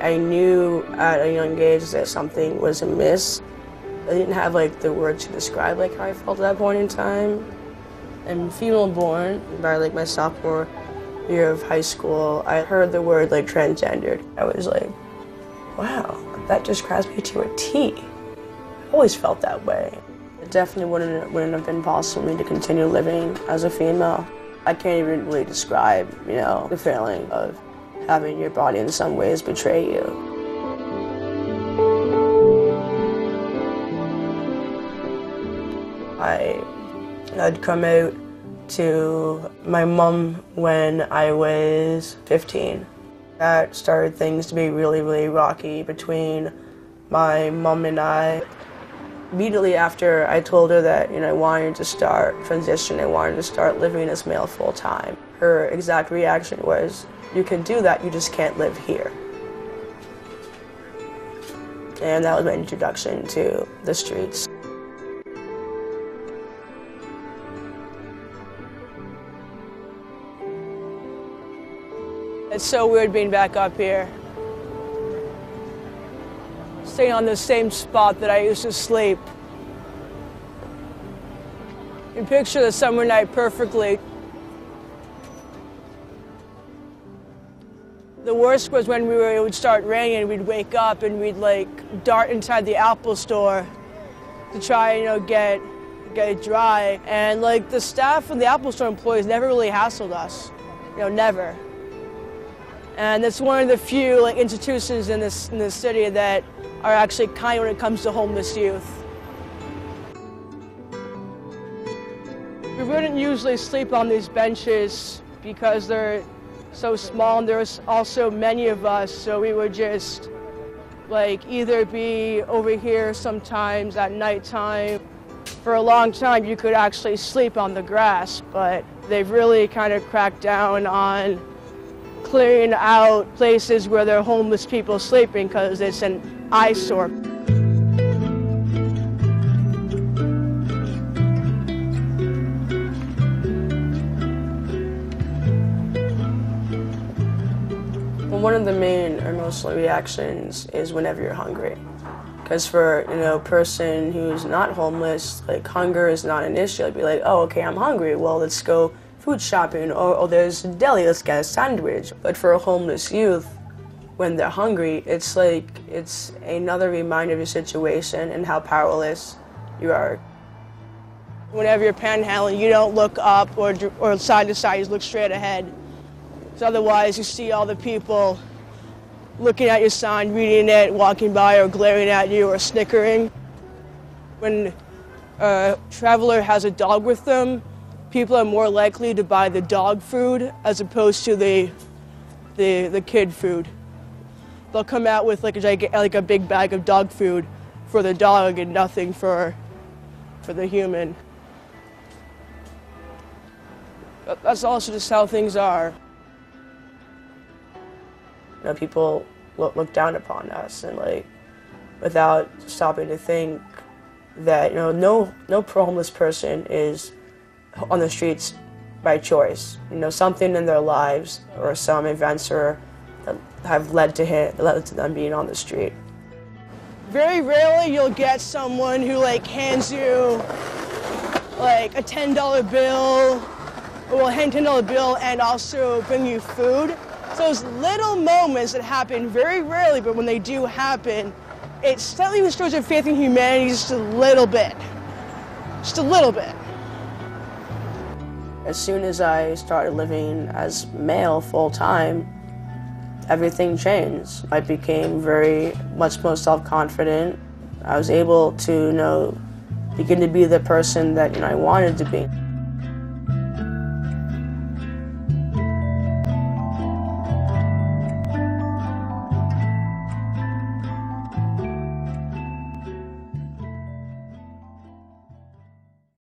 I knew at a young age that something was amiss. I didn't have like the words to describe like how I felt at that point in time. I'm female born by like my sophomore year of high school. I heard the word like transgendered. I was like, wow, that just describes me to a T. I always felt that way. It definitely wouldn't, wouldn't have been possible for me to continue living as a female. I can't even really describe, you know, the feeling of having your body in some ways betray you. I had come out to my mom when I was 15. That started things to be really, really rocky between my mom and I. Immediately after I told her that you know I wanted to start transition, I wanted to start living as male full time. Her exact reaction was, "You can do that, you just can't live here." And that was my introduction to the streets. It's so weird being back up here. Staying on the same spot that I used to sleep. You picture the summer night perfectly. The worst was when we were, it would start raining we'd wake up and we'd like dart inside the Apple store to try, you know, get, get it dry. And like the staff and the Apple store employees never really hassled us. You know, never. And it's one of the few like institutions in this in this city that are actually kind when it comes to homeless youth. We wouldn't usually sleep on these benches because they're so small and there's also many of us, so we would just like either be over here sometimes at nighttime. For a long time you could actually sleep on the grass, but they've really kind of cracked down on clearing out places where there are homeless people sleeping because it's an eyesore. Well, one of the main emotional reactions is whenever you're hungry. Because for you know a person who's not homeless, like hunger is not an issue. I'd be like, oh, okay, I'm hungry. Well, let's go food shopping, or, or there's a deli, let's get a sandwich. But for a homeless youth, when they're hungry, it's like it's another reminder of your situation and how powerless you are. Whenever you're panhandling, you don't look up or, or side to side, you look straight ahead. Because otherwise, you see all the people looking at your sign, reading it, walking by, or glaring at you, or snickering. When a traveler has a dog with them, people are more likely to buy the dog food as opposed to the, the, the kid food. They'll come out with like a, like a big bag of dog food for the dog and nothing for, for the human. That's also just how things are. Know, people look, look down upon us and like, without stopping to think that, you know, no, no pro-homeless person is on the streets by choice. You know, something in their lives or some events or that have led to him, led to them being on the street. Very rarely you'll get someone who like hands you like a ten dollar bill, or will hand ten dollar bill and also bring you food. So those little moments that happen very rarely, but when they do happen, it slightly restores your faith in humanity just a little bit. Just a little bit. As soon as I started living as male full time, everything changed. I became very much more self-confident. I was able to you know begin to be the person that you know I wanted to be.